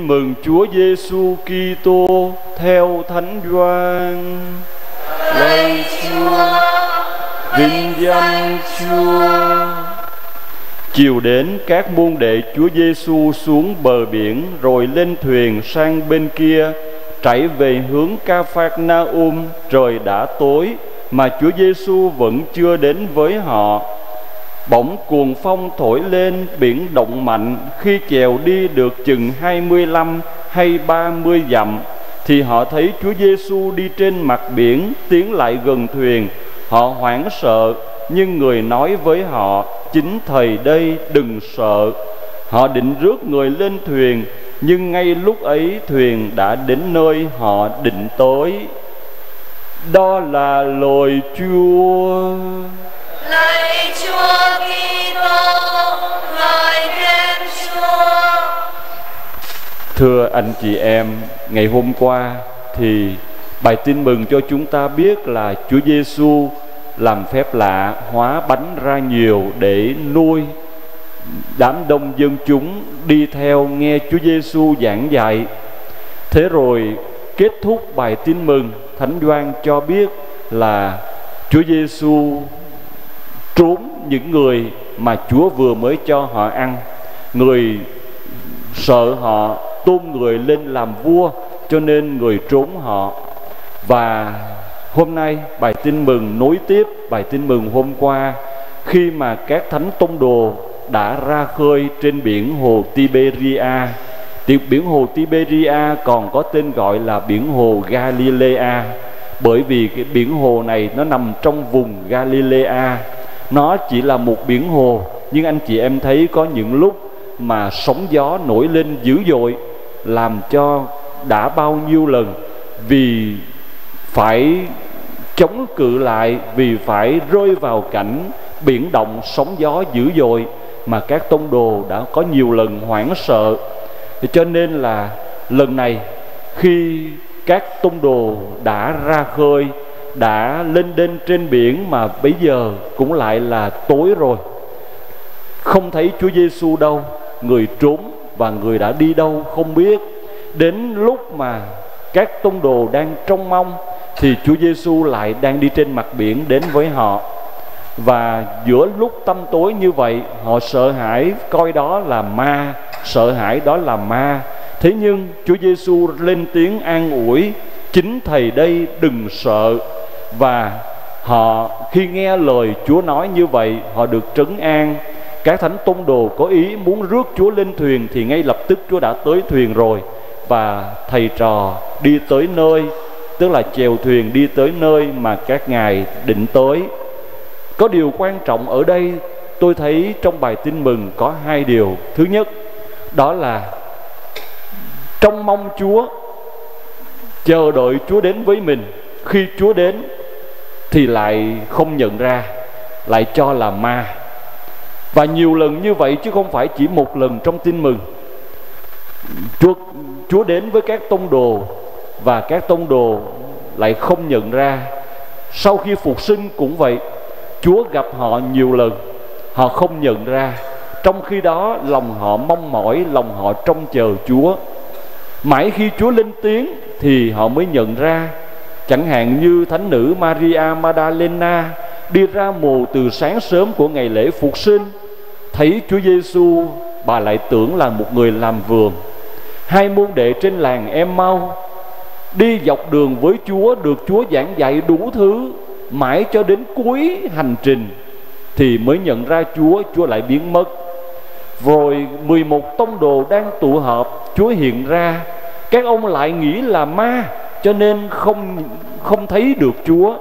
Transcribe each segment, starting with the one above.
Mừng Chúa Giêsu Kitô theo Thánh Gioan. Lạy Chúa, Vinh danh Chúa. Chiều đến các môn đệ Chúa Giêsu xuống bờ biển rồi lên thuyền sang bên kia chạy về hướng Ca Phác Na Um trời đã tối mà Chúa Giêsu vẫn chưa đến với họ. Bỗng cuồng phong thổi lên, biển động mạnh. Khi chèo đi được chừng 25 hay 30 dặm, Thì họ thấy Chúa Giêsu đi trên mặt biển, Tiến lại gần thuyền. Họ hoảng sợ, Nhưng người nói với họ, Chính Thầy đây, đừng sợ. Họ định rước người lên thuyền, Nhưng ngay lúc ấy thuyền đã đến nơi họ định tới. Đó là lời Chúa. Anh chị em, ngày hôm qua thì bài tin mừng cho chúng ta biết là Chúa Giêsu làm phép lạ hóa bánh ra nhiều để nuôi đám đông dân chúng đi theo nghe Chúa Giêsu giảng dạy. Thế rồi kết thúc bài tin mừng, Thánh Doan cho biết là Chúa Giêsu trốn những người mà Chúa vừa mới cho họ ăn. Người sợ họ tôn người lên làm vua, cho nên người trốn họ. Và hôm nay bài tin mừng nối tiếp bài tin mừng hôm qua, khi mà các thánh tông đồ đã ra khơi trên biển hồ Tiberia. Tiểu biển hồ Tiberia còn có tên gọi là biển hồ Galilea, bởi vì cái biển hồ này nó nằm trong vùng Galilea. Nó chỉ là một biển hồ, nhưng anh chị em thấy có những lúc mà sóng gió nổi lên dữ dội làm cho đã bao nhiêu lần vì phải chống cự lại, vì phải rơi vào cảnh biển động, sóng gió dữ dội mà các tông đồ đã có nhiều lần hoảng sợ. Cho nên là lần này, khi các tông đồ đã ra khơi, đã lên đên trên biển mà bây giờ cũng lại là tối rồi. Không thấy Chúa Giêsu đâu, người trốn và người đã đi đâu không biết. Đến lúc mà các tông đồ đang trông mong, thì Chúa Giêsu lại đang đi trên mặt biển đến với họ. Và giữa lúc tâm tối như vậy, họ sợ hãi coi đó là ma, sợ hãi đó là ma. Thế nhưng Chúa Giêsu lên tiếng an ủi, chính thầy đây, đừng sợ. Và họ, khi nghe lời Chúa nói như vậy, họ được trấn an các thánh tông đồ có ý muốn rước Chúa lên thuyền thì ngay lập tức Chúa đã tới thuyền rồi. Và thầy trò đi tới nơi, tức là chèo thuyền đi tới nơi mà các ngài định tới. Có điều quan trọng ở đây, tôi thấy trong bài tin mừng có hai điều. Thứ nhất, đó là trong mong Chúa, chờ đợi Chúa đến với mình. Khi Chúa đến thì lại không nhận ra, lại cho là ma và nhiều lần như vậy chứ không phải chỉ một lần trong tin mừng. Chúa, Chúa đến với các tông đồ và các tông đồ lại không nhận ra. Sau khi phục sinh cũng vậy Chúa gặp họ nhiều lần họ không nhận ra. Trong khi đó lòng họ mong mỏi lòng họ trông chờ Chúa. Mãi khi Chúa lên tiếng thì họ mới nhận ra. Chẳng hạn như thánh nữ Maria Magdalena đi ra mồ từ sáng sớm của ngày lễ phục sinh thấy Chúa Giêsu, bà lại tưởng là một người làm vườn. Hai môn đệ trên làng em mau đi dọc đường với Chúa được Chúa giảng dạy đủ thứ, mãi cho đến cuối hành trình thì mới nhận ra Chúa Chúa lại biến mất. Rồi 11 tông đồ đang tụ họp, Chúa hiện ra. Các ông lại nghĩ là ma, cho nên không không thấy được Chúa.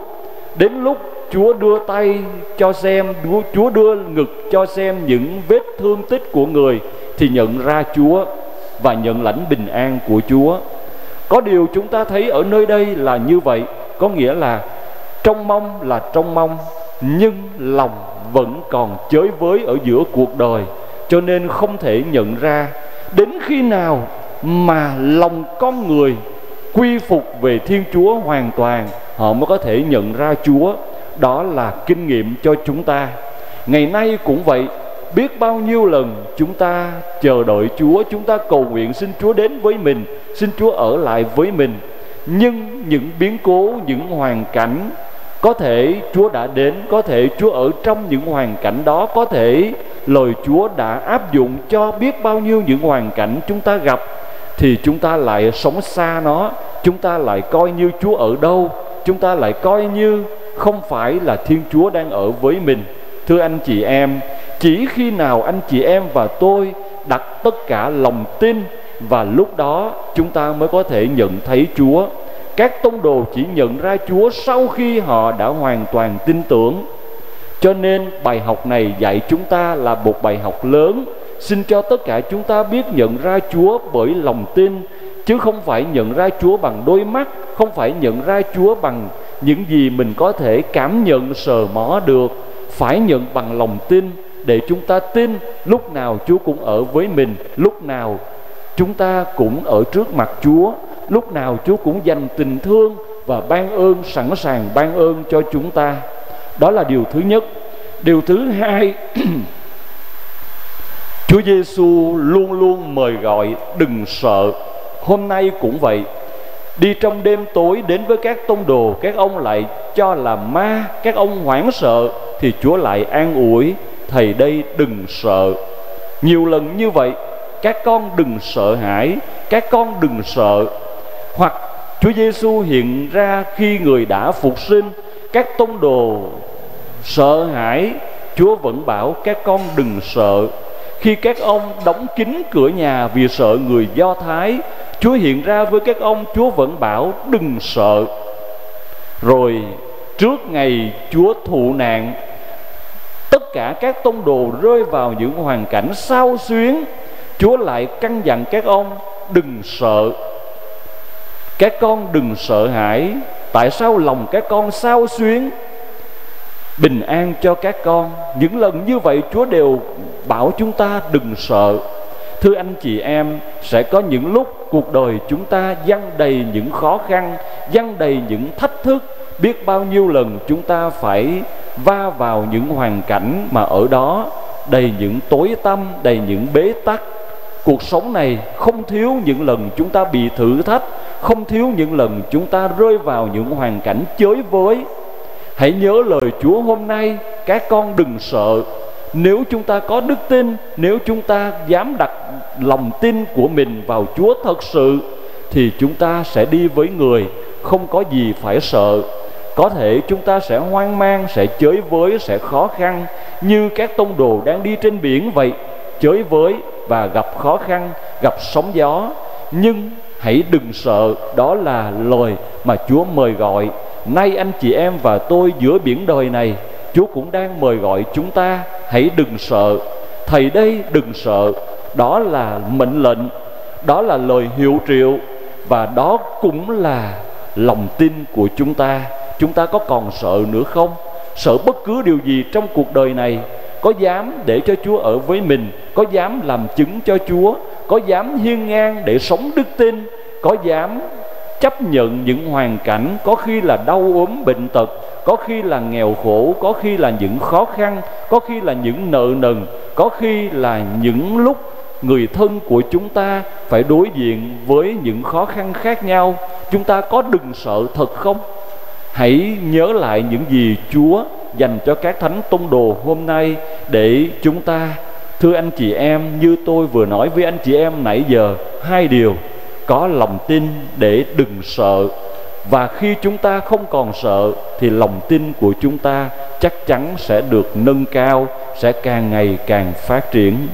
Đến lúc Chúa đưa tay cho xem, Chúa đưa ngực cho xem những vết thương tích của người, thì nhận ra Chúa và nhận lãnh bình an của Chúa. Có điều chúng ta thấy ở nơi đây là như vậy, có nghĩa là trong mong là trong mong, nhưng lòng vẫn còn chới với ở giữa cuộc đời, cho nên không thể nhận ra đến khi nào mà lòng con người quy phục về Thiên Chúa hoàn toàn, họ mới có thể nhận ra Chúa đó là kinh nghiệm cho chúng ta. Ngày nay cũng vậy, biết bao nhiêu lần chúng ta chờ đợi Chúa, chúng ta cầu nguyện xin Chúa đến với mình, xin Chúa ở lại với mình. Nhưng những biến cố, những hoàn cảnh có thể Chúa đã đến, có thể Chúa ở trong những hoàn cảnh đó, có thể lời Chúa đã áp dụng cho biết bao nhiêu những hoàn cảnh chúng ta gặp, thì chúng ta lại sống xa nó, chúng ta lại coi như Chúa ở đâu, chúng ta lại coi như không phải là Thiên Chúa đang ở với mình. Thưa anh chị em, chỉ khi nào anh chị em và tôi đặt tất cả lòng tin và lúc đó chúng ta mới có thể nhận thấy Chúa. Các tông đồ chỉ nhận ra Chúa sau khi họ đã hoàn toàn tin tưởng. Cho nên bài học này dạy chúng ta là một bài học lớn. Xin cho tất cả chúng ta biết nhận ra Chúa bởi lòng tin, chứ không phải nhận ra Chúa bằng đôi mắt, không phải nhận ra Chúa bằng những gì mình có thể cảm nhận, sờ mó được, phải nhận bằng lòng tin để chúng ta tin lúc nào Chúa cũng ở với mình, lúc nào chúng ta cũng ở trước mặt Chúa, lúc nào Chúa cũng dành tình thương và ban ơn, sẵn sàng ban ơn cho chúng ta. Đó là điều thứ nhất. Điều thứ hai, Chúa Giêsu luôn luôn mời gọi, đừng sợ. Hôm nay cũng vậy đi trong đêm tối đến với các tông đồ, các ông lại cho là ma, các ông hoảng sợ, thì Chúa lại an ủi, thầy đây đừng sợ. Nhiều lần như vậy, các con đừng sợ hãi, các con đừng sợ. Hoặc Chúa Giêsu hiện ra khi người đã phục sinh, các tông đồ sợ hãi, Chúa vẫn bảo các con đừng sợ. Khi các ông đóng kín cửa nhà vì sợ người Do Thái Chúa hiện ra với các ông, Chúa vẫn bảo, đừng sợ. Rồi trước ngày Chúa thụ nạn, Tất cả các tông đồ rơi vào những hoàn cảnh sao xuyến. Chúa lại căn dặn các ông, đừng sợ. Các con đừng sợ hãi. Tại sao lòng các con sao xuyến? Bình an cho các con. Những lần như vậy, Chúa đều bảo chúng ta, đừng sợ thưa anh chị em, sẽ có những lúc cuộc đời chúng ta dăng đầy những khó khăn dăng đầy những thách thức. Biết bao nhiêu lần chúng ta phải va vào những hoàn cảnh mà ở đó, đầy những tối tâm đầy những bế tắc. Cuộc sống này không thiếu những lần chúng ta bị thử thách, không thiếu những lần chúng ta rơi vào những hoàn cảnh chới với. Hãy nhớ lời chúa hôm nay, các con đừng sợ nếu chúng ta có đức tin, nếu chúng ta dám đặt lòng tin của mình vào chúa thật sự, thì chúng ta sẽ đi với người, không có gì phải sợ. Có thể chúng ta sẽ hoang mang, sẽ chới với, sẽ khó khăn, như các tông đồ đang đi trên biển vậy. Chới với và gặp khó khăn, gặp sóng gió. Nhưng hãy đừng sợ, đó là lời mà chúa mời gọi. Nay anh chị em và tôi giữa biển đời này, Chúa cũng đang mời gọi chúng ta hãy đừng sợ. Thầy đây, đừng sợ. Đó là mệnh lệnh, đó là lời hiệu triệu, và đó cũng là lòng tin của chúng ta. Chúng ta có còn sợ nữa không? Sợ bất cứ điều gì trong cuộc đời này, có dám để cho Chúa ở với mình, có dám làm chứng cho Chúa, có dám hiên ngang để sống đức tin, có dám chấp nhận những hoàn cảnh, có khi là đau ốm bệnh tật, có khi là nghèo khổ, có khi là những khó khăn có khi là những nợ nần, có khi là những lúc người thân của chúng ta phải đối diện với những khó khăn khác nhau. Chúng ta có đừng sợ thật không? Hãy nhớ lại những gì chúa dành cho các thánh tông đồ hôm nay để chúng ta. Thưa anh chị em, như tôi vừa nói với anh chị em nãy giờ, hai điều. Có lòng tin để đừng sợ. Và khi chúng ta không còn sợ, thì lòng tin của chúng ta chắc chắn sẽ được nâng cao sẽ càng ngày càng phát triển.